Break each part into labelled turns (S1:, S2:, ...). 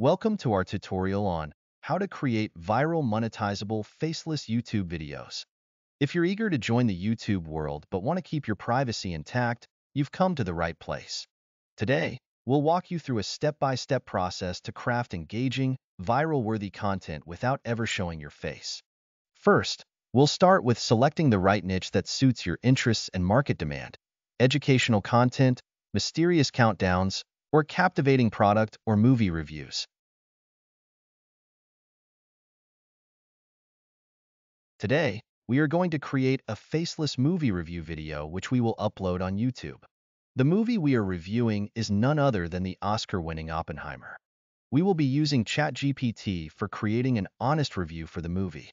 S1: Welcome to our tutorial on how to create viral monetizable faceless YouTube videos. If you're eager to join the YouTube world but want to keep your privacy intact, you've come to the right place. Today, we'll walk you through a step-by-step process to craft engaging, viral-worthy content without ever showing your face. First, we'll start with selecting the right niche that suits your interests and market demand. Educational content, mysterious countdowns, or captivating product or movie reviews. Today, we are going to create a faceless movie review video which we will upload on YouTube. The movie we are reviewing is none other than the Oscar-winning Oppenheimer. We will be using ChatGPT for creating an honest review for the movie.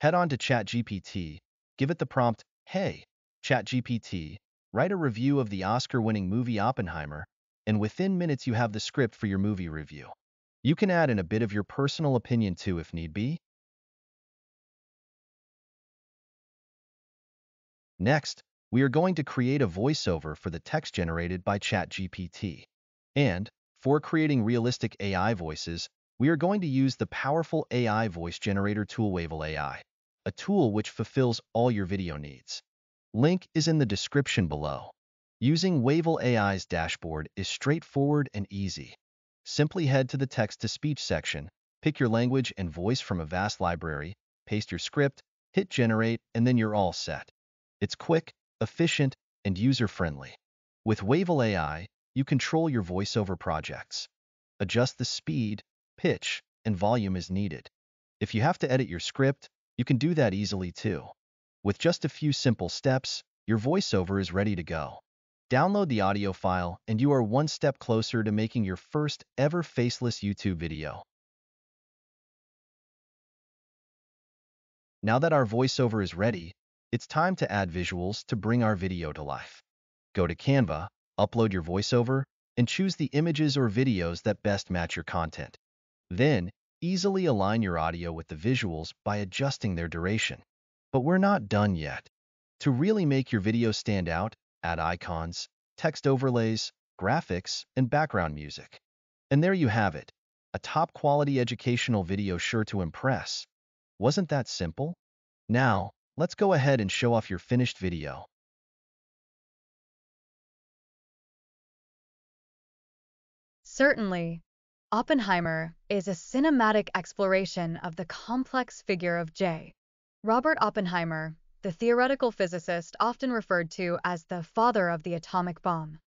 S1: Head on to ChatGPT, give it the prompt, Hey, ChatGPT, write a review of the Oscar-winning movie Oppenheimer, and within minutes you have the script for your movie review. You can add in a bit of your personal opinion too if need be. Next, we are going to create a voiceover for the text generated by ChatGPT. And, for creating realistic AI voices, we are going to use the powerful AI voice generator tool Wavel AI, a tool which fulfills all your video needs. Link is in the description below. Using Wavel AI's dashboard is straightforward and easy. Simply head to the text-to-speech section, pick your language and voice from a vast library, paste your script, hit generate, and then you're all set. It's quick, efficient, and user-friendly. With Wavel AI, you control your voiceover projects. Adjust the speed, pitch, and volume as needed. If you have to edit your script, you can do that easily too. With just a few simple steps, your voiceover is ready to go. Download the audio file and you are one step closer to making your first ever faceless YouTube video. Now that our voiceover is ready, it's time to add visuals to bring our video to life. Go to Canva, upload your voiceover, and choose the images or videos that best match your content. Then, easily align your audio with the visuals by adjusting their duration. But we're not done yet. To really make your video stand out, add icons, text overlays, graphics, and background music. And there you have it, a top-quality educational video sure to impress. Wasn't that simple? Now, let's go ahead and show off your finished video.
S2: Certainly. Oppenheimer is a cinematic exploration of the complex figure of J. Robert Oppenheimer the theoretical physicist often referred to as the father of the atomic bomb.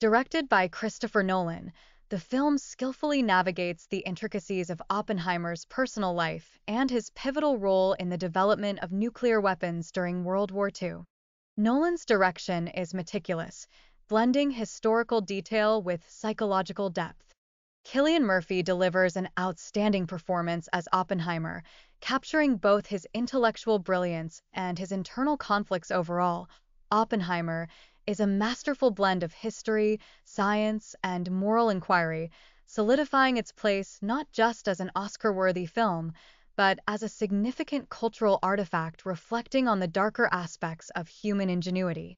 S2: Directed by Christopher Nolan, the film skillfully navigates the intricacies of Oppenheimer's personal life and his pivotal role in the development of nuclear weapons during World War II. Nolan's direction is meticulous, blending historical detail with psychological depth. Cillian Murphy delivers an outstanding performance as Oppenheimer, capturing both his intellectual brilliance and his internal conflicts overall. Oppenheimer is a masterful blend of history, science, and moral inquiry, solidifying its place not just as an Oscar-worthy film, but as a significant cultural artifact reflecting on the darker aspects of human ingenuity.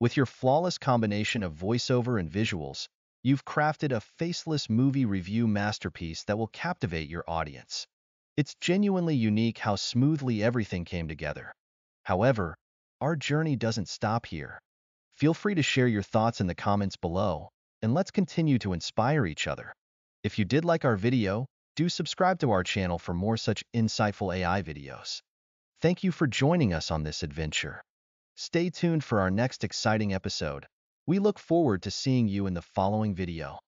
S1: With your flawless combination of voiceover and visuals, you've crafted a faceless movie review masterpiece that will captivate your audience. It's genuinely unique how smoothly everything came together. However, our journey doesn't stop here. Feel free to share your thoughts in the comments below, and let's continue to inspire each other. If you did like our video, do subscribe to our channel for more such insightful AI videos. Thank you for joining us on this adventure. Stay tuned for our next exciting episode. We look forward to seeing you in the following video.